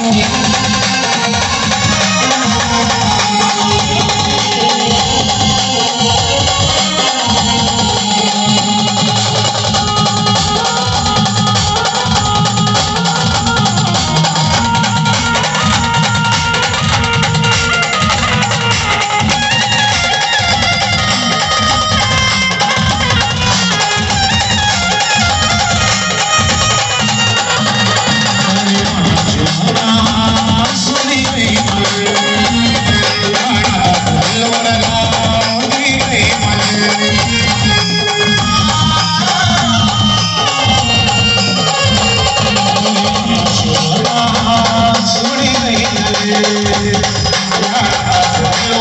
Yeah.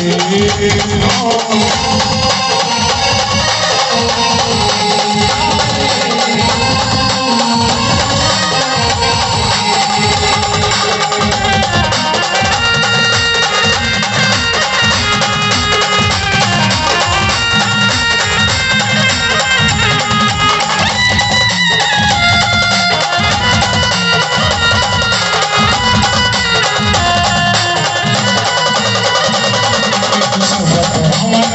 Oh,